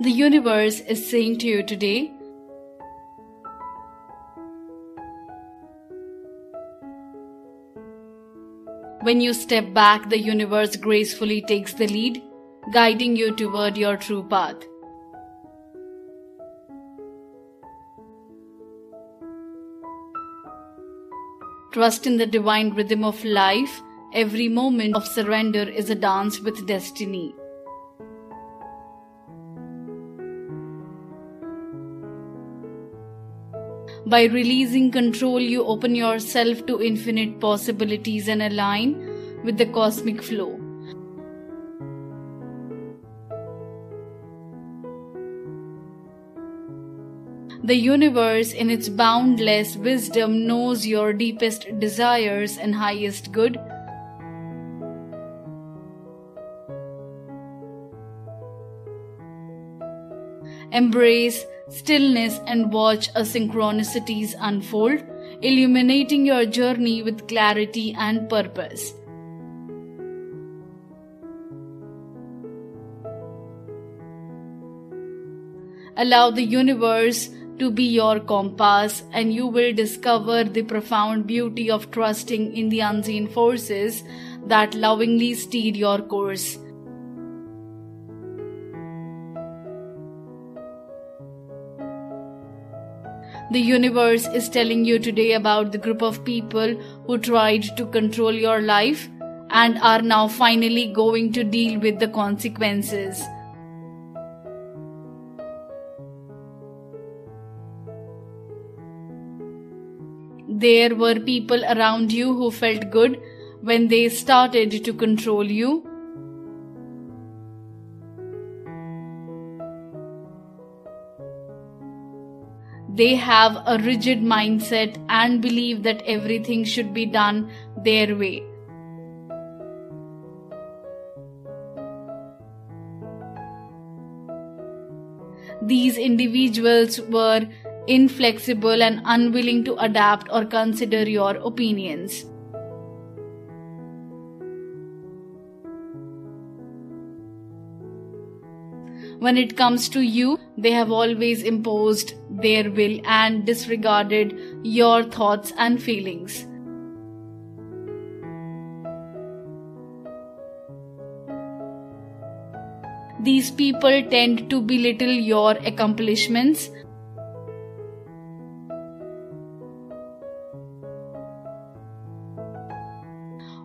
The universe is saying to you today When you step back, the universe gracefully takes the lead, guiding you toward your true path. Trust in the divine rhythm of life. Every moment of surrender is a dance with destiny. By releasing control, you open yourself to infinite possibilities and align with the cosmic flow. The universe, in its boundless wisdom, knows your deepest desires and highest good. Embrace stillness and watch a synchronicities unfold, illuminating your journey with clarity and purpose. Allow the universe to be your compass, and you will discover the profound beauty of trusting in the unseen forces that lovingly steer your course. The universe is telling you today about the group of people who tried to control your life and are now finally going to deal with the consequences. There were people around you who felt good when they started to control you. They have a rigid mindset and believe that everything should be done their way. These individuals were inflexible and unwilling to adapt or consider your opinions. When it comes to you, they have always imposed their will and disregarded your thoughts and feelings. These people tend to belittle your accomplishments.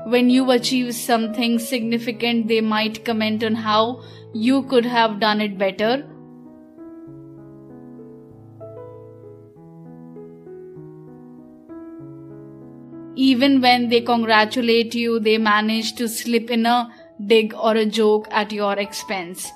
When you achieve something significant, they might comment on how you could have done it better Even when they congratulate you, they manage to slip in a dig or a joke at your expense.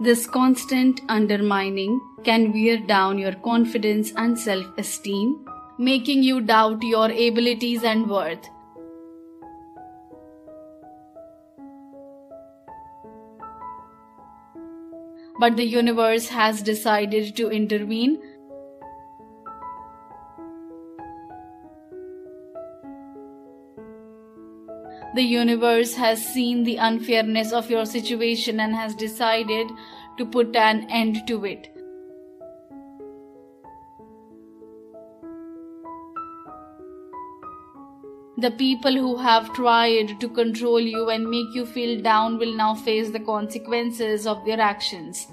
This constant undermining can wear down your confidence and self esteem, making you doubt your abilities and worth. But the universe has decided to intervene. The universe has seen the unfairness of your situation and has decided to put an end to it. The people who have tried to control you and make you feel down will now face the consequences of their actions.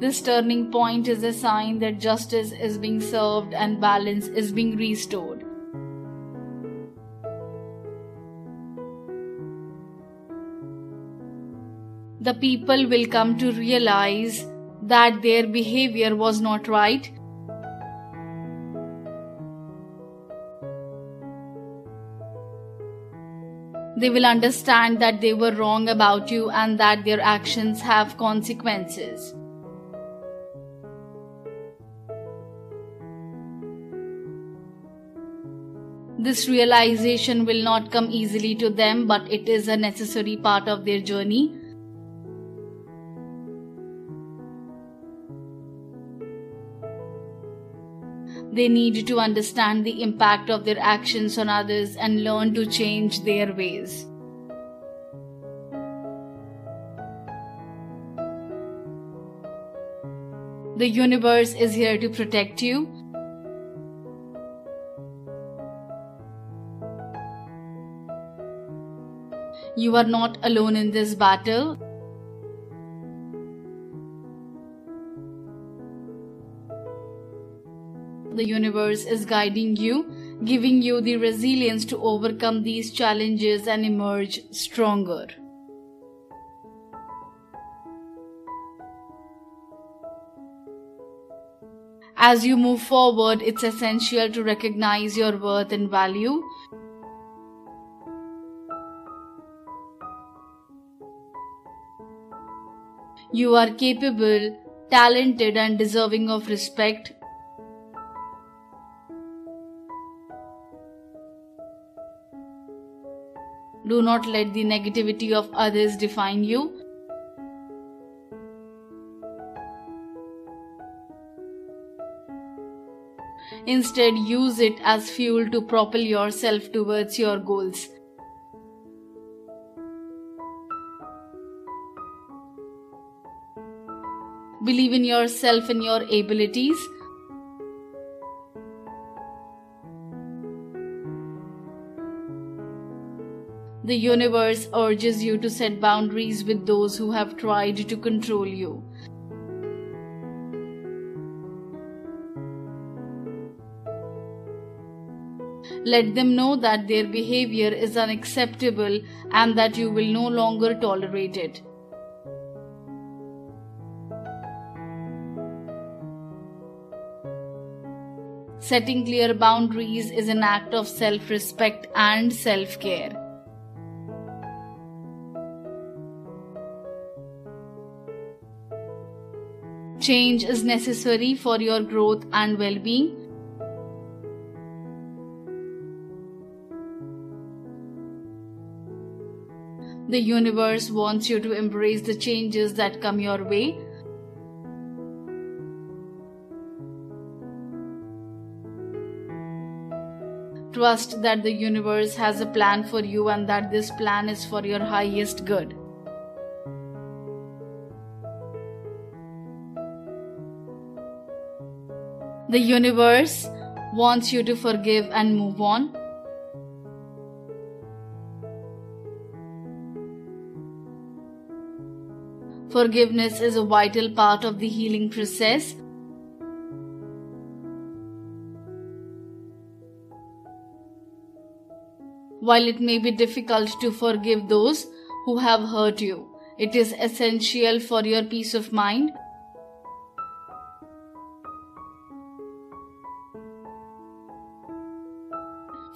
This turning point is a sign that justice is being served and balance is being restored. The people will come to realize that their behavior was not right. They will understand that they were wrong about you and that their actions have consequences. This realization will not come easily to them, but it is a necessary part of their journey They need to understand the impact of their actions on others and learn to change their ways. The universe is here to protect you. You are not alone in this battle. The universe is guiding you, giving you the resilience to overcome these challenges and emerge stronger. As you move forward, it's essential to recognize your worth and value. You are capable, talented, and deserving of respect. Do not let the negativity of others define you. Instead, use it as fuel to propel yourself towards your goals. Believe in yourself and your abilities. The universe urges you to set boundaries with those who have tried to control you. Let them know that their behavior is unacceptable and that you will no longer tolerate it. Setting clear boundaries is an act of self respect and self care. Change is necessary for your growth and well being. The universe wants you to embrace the changes that come your way. Trust that the universe has a plan for you and that this plan is for your highest good. The universe wants you to forgive and move on. Forgiveness is a vital part of the healing process. While it may be difficult to forgive those who have hurt you, it is essential for your peace of mind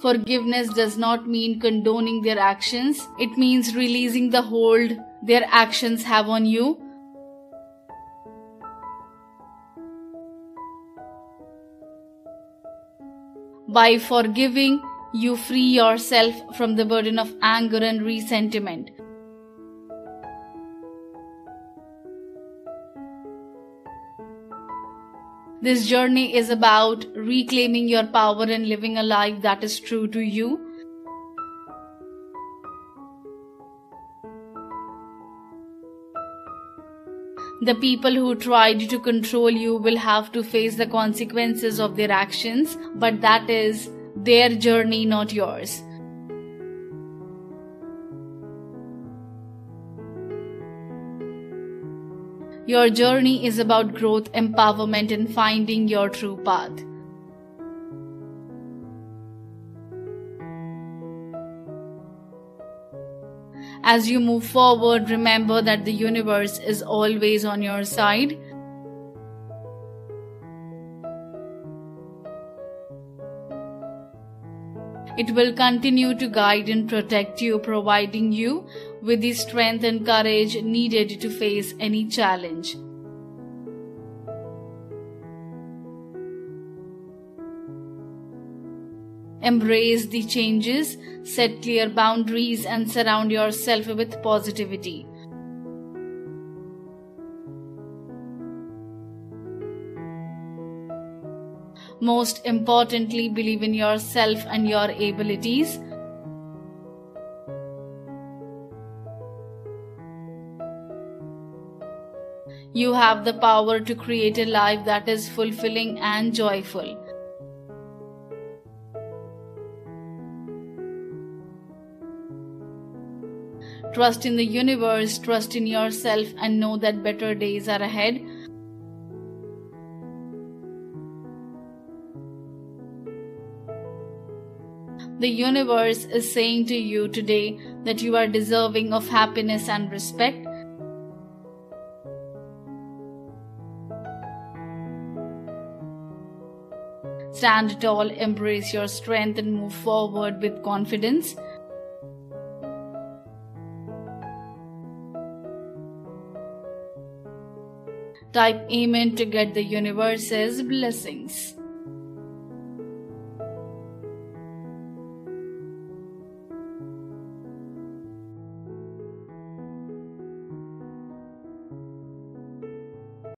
Forgiveness does not mean condoning their actions, it means releasing the hold their actions have on you. By forgiving, you free yourself from the burden of anger and resentment. This journey is about reclaiming your power and living a life that is true to you. The people who tried to control you will have to face the consequences of their actions, but that is their journey, not yours. Your journey is about growth, empowerment, and finding your true path. As you move forward, remember that the universe is always on your side. It will continue to guide and protect you, providing you with the strength and courage needed to face any challenge. Embrace the changes, set clear boundaries, and surround yourself with positivity. Most importantly, believe in yourself and your abilities. You have the power to create a life that is fulfilling and joyful. Trust in the universe, trust in yourself, and know that better days are ahead. The universe is saying to you today that you are deserving of happiness and respect. Stand tall, embrace your strength, and move forward with confidence. Type Amen to get the universe's blessings.